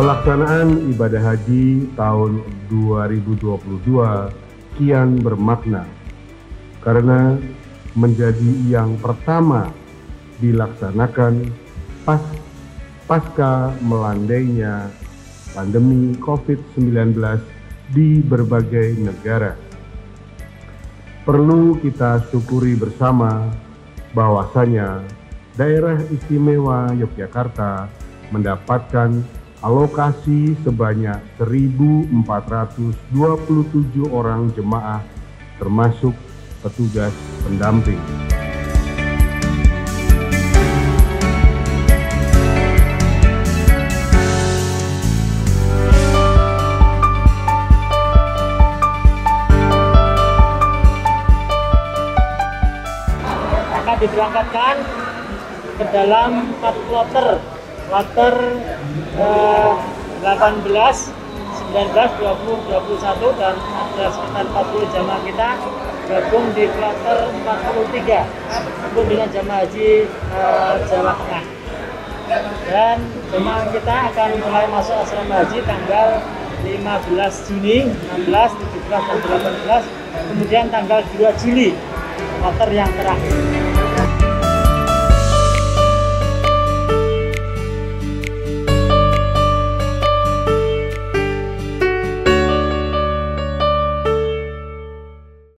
Pelaksanaan ibadah haji tahun 2022 kian bermakna karena menjadi yang pertama dilaksanakan pas pasca melandainya pandemi COVID-19 di berbagai negara. Perlu kita syukuri bersama bahwasanya daerah istimewa Yogyakarta mendapatkan alokasi sebanyak 1.427 orang jemaah termasuk petugas pendamping. akan diberangkatkan ke dalam 4 kloter kloter eh, 18 19, 20, 21 dan ada sekitar 40 jamaah kita gabung di kloter 43 gabung dengan jamaah haji eh, Jawa Tengah. Dan jemaah kita akan mulai masuk asrama haji tanggal 15 Juni, 16, 17, dan 18 kemudian tanggal 2 Juli kloter yang terakhir